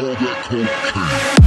all that cocaine.